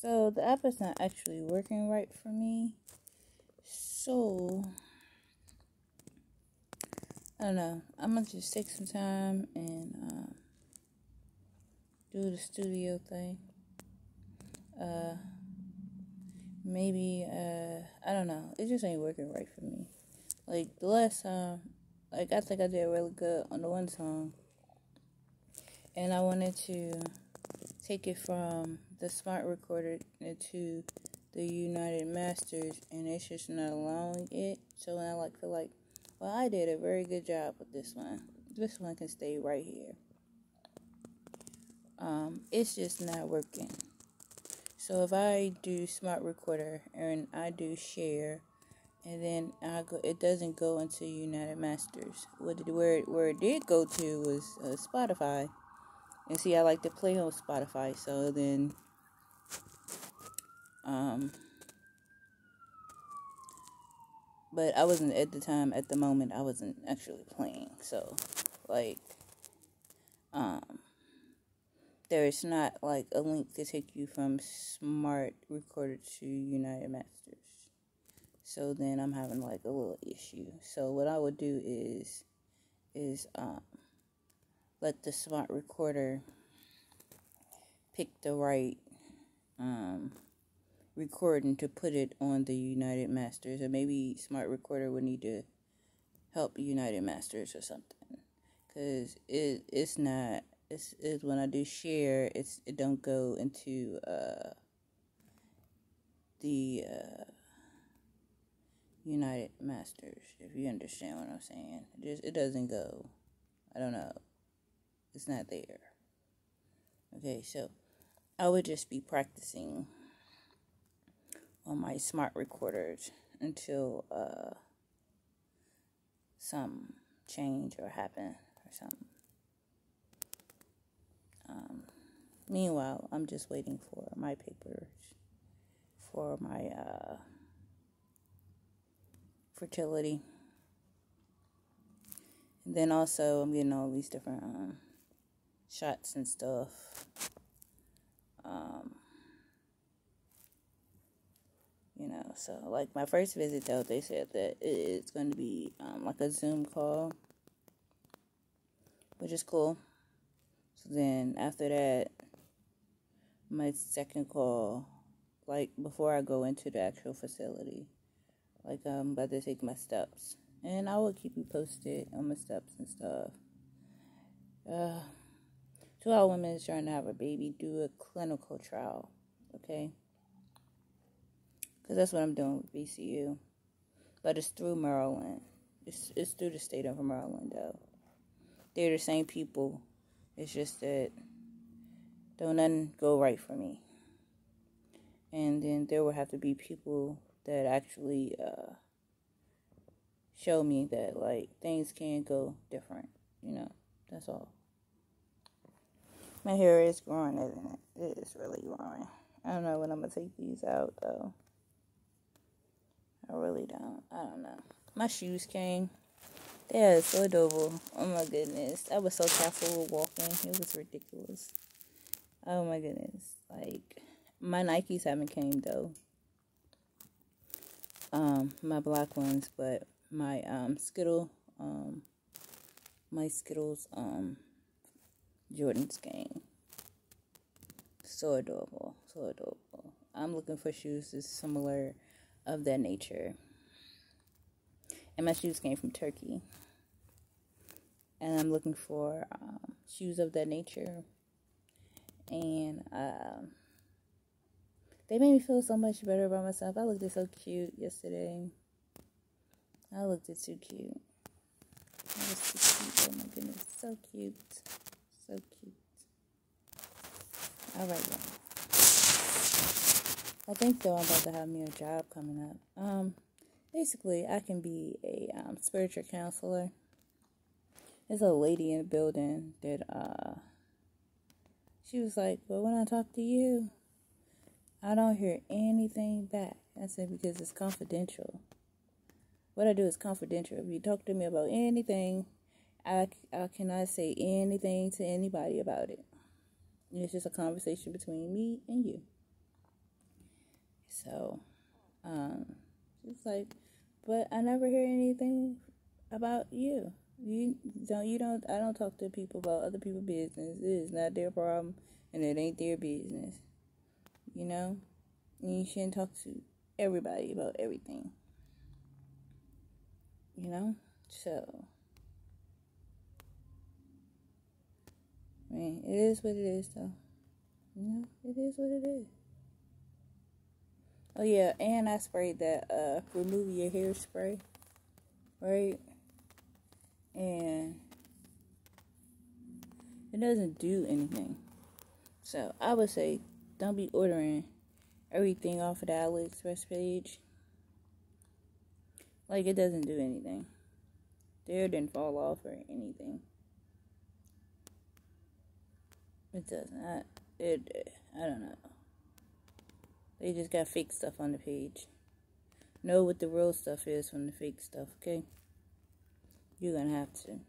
So the app is not actually working right for me. So I don't know. I'm gonna just take some time and um, do the studio thing. Uh, maybe uh, I don't know. It just ain't working right for me. Like the last time, like I think I did really good on the one song, and I wanted to take it from the smart recorder to the United Masters, and it's just not allowing it. So I like feel like well, I did a very good job with this one. This one can stay right here. Um, it's just not working. So if I do smart recorder and I do share, and then I go, it doesn't go into United Masters. What did, where where it did go to was uh, Spotify, and see I like to play on Spotify. So then, um, but I wasn't at the time at the moment I wasn't actually playing so like um there's not like a link to take you from smart recorder to United Masters so then I'm having like a little issue so what I would do is is um let the smart recorder pick the right um recording to put it on the United Masters, or maybe Smart Recorder would need to help United Masters or something, because it it's not it's, it's when I do share it's it don't go into uh the uh United Masters if you understand what I'm saying. It just it doesn't go. I don't know. It's not there. Okay, so I would just be practicing on my smart recorders until uh, some change or happen or something. Um, meanwhile, I'm just waiting for my papers for my uh, fertility. And then also, I'm getting all these different um, shots and stuff. Um, you know so like my first visit though they said that it's going to be um, like a zoom call which is cool so then after that my second call like before i go into the actual facility like i'm about to take my steps and i will keep you posted on my steps and stuff uh two our women trying to have a baby do a clinical trial okay because that's what I'm doing with VCU. But it's through Maryland. It's, it's through the state of Maryland, though. They're the same people. It's just that don't nothing go right for me. And then there will have to be people that actually uh, show me that, like, things can go different. You know, that's all. My hair is growing, isn't it? It is really growing. I don't know when I'm to take these out, though. I really don't. I don't know. My shoes came. They are so adorable. Oh my goodness. I was so careful with walking. It was ridiculous. Oh my goodness. Like my Nikes haven't came though. Um, my black ones, but my um Skittle um my Skittles um Jordans came. So adorable. So adorable. I'm looking for shoes that's similar of that nature. And my shoes came from Turkey. And I'm looking for um, shoes of that nature. And uh, they made me feel so much better about myself. I looked so cute yesterday. I looked it too cute. I was too cute. Oh my goodness. So cute. So cute. All right. I think though I'm about to have me a job coming up. Um, basically, I can be a um, spiritual counselor. There's a lady in the building that uh, she was like, "Well, when I talk to you, I don't hear anything back." I said because it's confidential. What I do is confidential. If you talk to me about anything, I, I cannot say anything to anybody about it. It's just a conversation between me and you. So, um, it's like, but I never hear anything about you. You don't. You don't. I don't talk to people about other people's business. It is not their problem, and it ain't their business. You know, and you shouldn't talk to everybody about everything. You know, so. Mean, it is what it is, though. You know, it is what it is. Oh yeah, and I sprayed that uh remove your hair spray, right? And it doesn't do anything. So I would say don't be ordering everything off of the AliExpress page. Like it doesn't do anything. There didn't fall off or anything. It doesn't. I, it. I don't know. They just got fake stuff on the page. Know what the real stuff is from the fake stuff, okay? You're gonna have to.